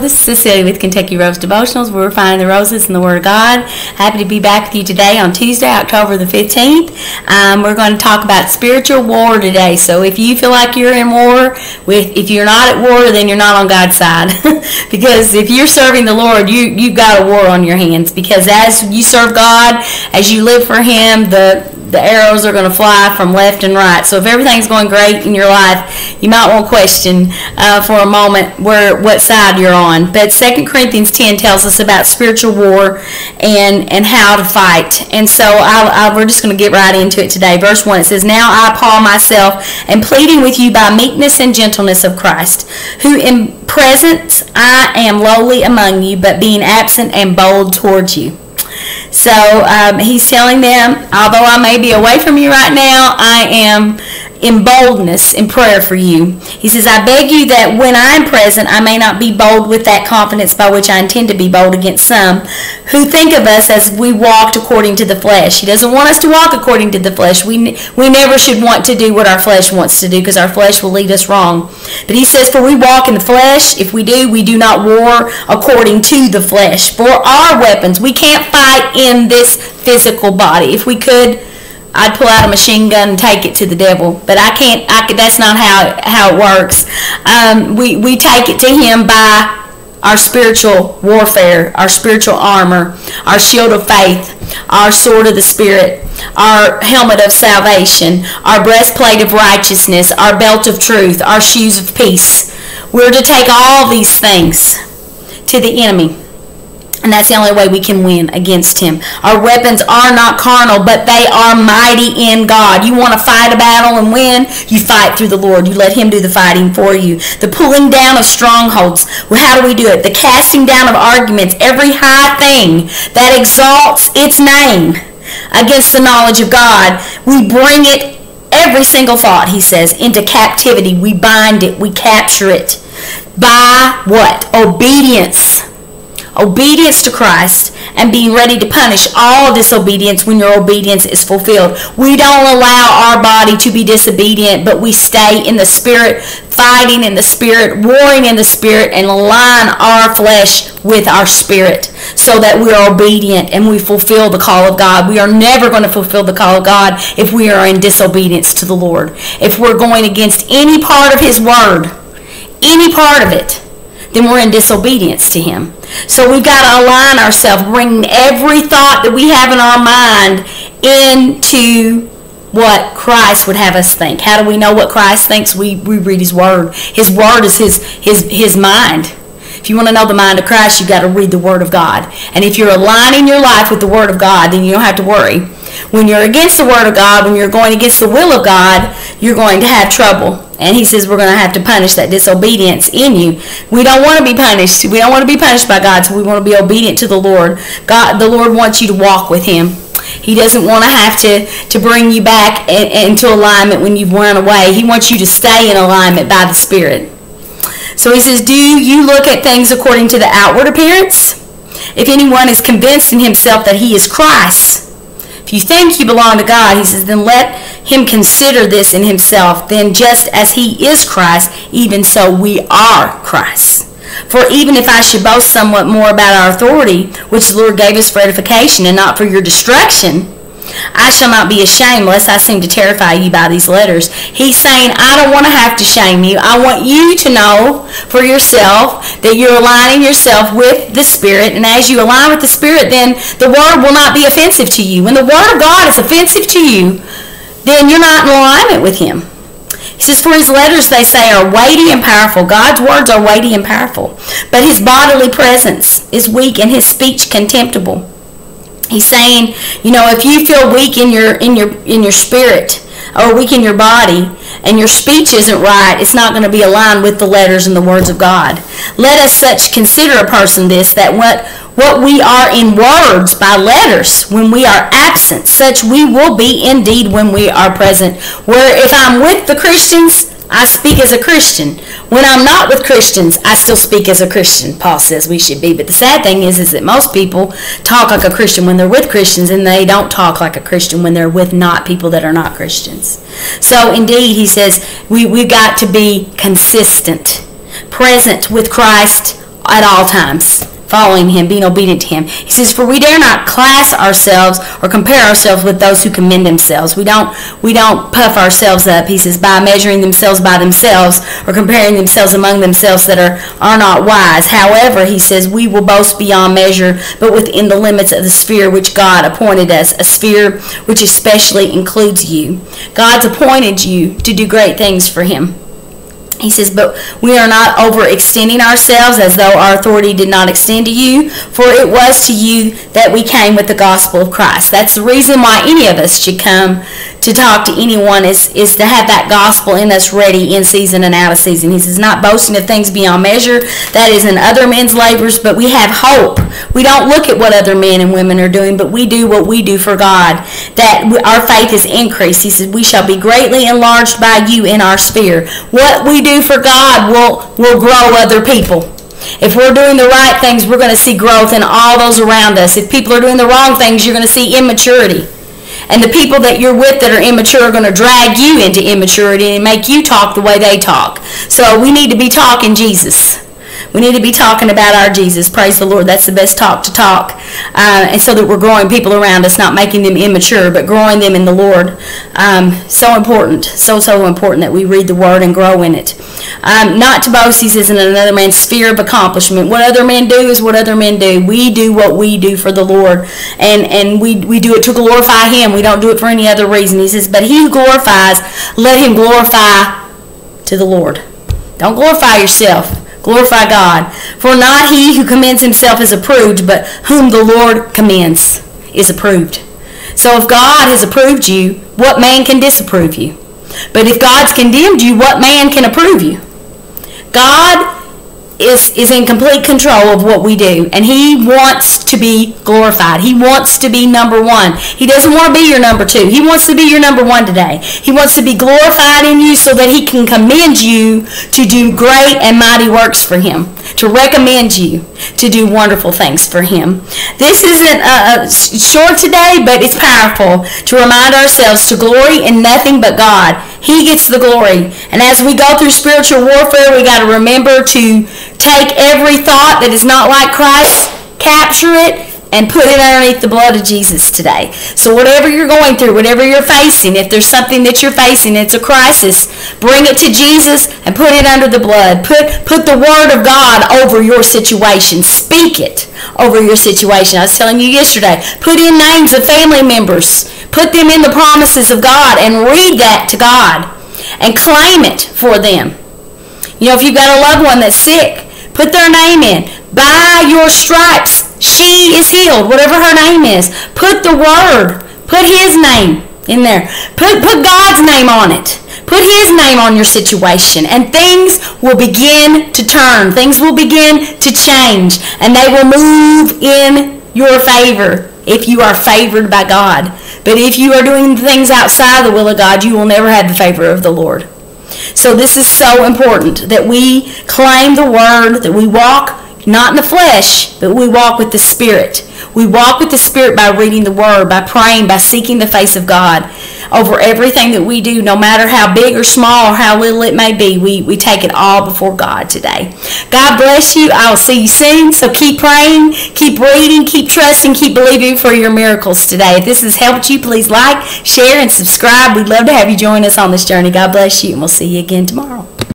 This is Cecilia with Kentucky Rose Devotionals. We're finding the roses in the Word of God. Happy to be back with you today on Tuesday, October the 15th. Um, we're going to talk about spiritual war today. So if you feel like you're in war, with if you're not at war, then you're not on God's side. because if you're serving the Lord, you you've got a war on your hands. Because as you serve God, as you live for Him, the the arrows are going to fly from left and right. So if everything's going great in your life, you might want to question uh, for a moment where what side you're on. But 2 Corinthians 10 tells us about spiritual war and and how to fight. And so I, I, we're just going to get right into it today. Verse 1 it says, Now I, Paul, myself, am pleading with you by meekness and gentleness of Christ, who in presence I am lowly among you, but being absent and bold towards you. So um, he's telling them, although I may be away from you right now, I am in boldness in prayer for you. He says, I beg you that when I am present, I may not be bold with that confidence by which I intend to be bold against some who think of us as we walked according to the flesh. He doesn't want us to walk according to the flesh. We, we never should want to do what our flesh wants to do because our flesh will lead us wrong. But he says, For we walk in the flesh. If we do, we do not war according to the flesh. For our weapons, we can't fight in this physical body. If we could, I'd pull out a machine gun and take it to the devil. But I can't. I, that's not how how it works. Um, we we take it to him by our spiritual warfare, our spiritual armor, our shield of faith, our sword of the Spirit, our helmet of salvation, our breastplate of righteousness, our belt of truth, our shoes of peace. We're to take all these things to the enemy and that's the only way we can win against him. Our weapons are not carnal, but they are mighty in God. You want to fight a battle and win? You fight through the Lord. You let him do the fighting for you. The pulling down of strongholds. Well, how do we do it? The casting down of arguments. Every high thing that exalts its name against the knowledge of God. We bring it, every single thought, he says, into captivity. We bind it. We capture it. By what? Obedience obedience to Christ, and being ready to punish all disobedience when your obedience is fulfilled. We don't allow our body to be disobedient, but we stay in the spirit, fighting in the spirit, warring in the spirit, and align our flesh with our spirit so that we are obedient and we fulfill the call of God. We are never going to fulfill the call of God if we are in disobedience to the Lord. If we're going against any part of His Word, any part of it, then we're in disobedience to Him. So we've got to align ourselves, bring every thought that we have in our mind into what Christ would have us think. How do we know what Christ thinks? We, we read His Word. His Word is His, his, his mind. If you want to know the mind of Christ, you've got to read the Word of God. And if you're aligning your life with the Word of God, then you don't have to worry. When you're against the Word of God, when you're going against the will of God, you're going to have trouble. And he says we're going to have to punish that disobedience in you. We don't want to be punished. We don't want to be punished by God, so we want to be obedient to the Lord. God, the Lord wants you to walk with him. He doesn't want to have to, to bring you back into alignment when you've run away. He wants you to stay in alignment by the Spirit. So he says, Do you look at things according to the outward appearance? If anyone is convinced in himself that he is Christ, if you think you belong to God, he says, then let him consider this in himself. Then just as he is Christ, even so we are Christ. For even if I should boast somewhat more about our authority, which the Lord gave us for edification and not for your destruction, I shall not be ashamed lest I seem to terrify you by these letters. He's saying, I don't want to have to shame you. I want you to know for yourself that you're aligning yourself with the Spirit. And as you align with the Spirit, then the Word will not be offensive to you. When the Word of God is offensive to you, then you're not in alignment with Him. He says, For his letters, they say, are weighty and powerful. God's words are weighty and powerful. But his bodily presence is weak and his speech contemptible he's saying you know if you feel weak in your in your in your spirit or weak in your body and your speech isn't right it's not going to be aligned with the letters and the words of god. Let us such consider a person this that what what we are in words by letters when we are absent such we will be indeed when we are present. Where if i'm with the christians I speak as a Christian. When I'm not with Christians, I still speak as a Christian. Paul says we should be. But the sad thing is, is that most people talk like a Christian when they're with Christians, and they don't talk like a Christian when they're with not people that are not Christians. So indeed, he says we we've got to be consistent, present with Christ at all times following him, being obedient to him. He says, "For we dare not class ourselves or compare ourselves with those who commend themselves. We don't we don't puff ourselves up." He says, "By measuring themselves by themselves or comparing themselves among themselves that are are not wise. However, he says, we will boast beyond measure, but within the limits of the sphere which God appointed us, a sphere which especially includes you. God's appointed you to do great things for him." He says, But we are not overextending ourselves as though our authority did not extend to you, for it was to you that we came with the gospel of Christ. That's the reason why any of us should come to talk to anyone is, is to have that gospel in us ready in season and out of season. He says, Not boasting of things beyond measure, that is in other men's labors, but we have hope. We don't look at what other men and women are doing, but we do what we do for God. That our faith is increased. He says, We shall be greatly enlarged by you in our sphere. What we do for God will, will grow other people. If we're doing the right things, we're going to see growth in all those around us. If people are doing the wrong things, you're going to see immaturity. And the people that you're with that are immature are going to drag you into immaturity and make you talk the way they talk. So we need to be talking Jesus. We need to be talking about our Jesus. Praise the Lord. That's the best talk to talk. Uh, and so that we're growing people around us, not making them immature, but growing them in the Lord. Um, so important. So, so important that we read the Word and grow in it. Um, not to boast, he says, in another man's sphere of accomplishment. What other men do is what other men do. We do what we do for the Lord. And, and we, we do it to glorify Him. We don't do it for any other reason. He says, but he who glorifies, let him glorify to the Lord. Don't glorify yourself. Glorify God. For not he who commends himself is approved, but whom the Lord commends is approved. So if God has approved you, what man can disapprove you? But if God's condemned you, what man can approve you? God is, is in complete control of what we do, and He wants to be glorified. He wants to be number one. He doesn't want to be your number two. He wants to be your number one today. He wants to be glorified in you so that He can commend you to do great and mighty works for Him, to recommend you to do wonderful things for Him. This isn't uh, short today, but it's powerful to remind ourselves to glory in nothing but God. He gets the glory. And as we go through spiritual warfare, we got to remember to take every thought that is not like Christ, capture it, and put it underneath the blood of Jesus today. So whatever you're going through, whatever you're facing, if there's something that you're facing, it's a crisis, bring it to Jesus and put it under the blood. Put put the word of God over your situation. Speak it over your situation. I was telling you yesterday, put in names of family members. Put them in the promises of God and read that to God and claim it for them. You know, if you've got a loved one that's sick, put their name in. By your stripes, she is healed, whatever her name is. Put the word, put his name in there. Put, put God's name on it. Put his name on your situation, and things will begin to turn. Things will begin to change, and they will move in your favor if you are favored by God. But if you are doing things outside the will of God, you will never have the favor of the Lord. So this is so important that we claim the word, that we walk not in the flesh, but we walk with the Spirit. We walk with the Spirit by reading the Word, by praying, by seeking the face of God over everything that we do, no matter how big or small or how little it may be. We, we take it all before God today. God bless you. I will see you soon. So keep praying, keep reading, keep trusting, keep believing for your miracles today. If this has helped you, please like, share, and subscribe. We'd love to have you join us on this journey. God bless you, and we'll see you again tomorrow.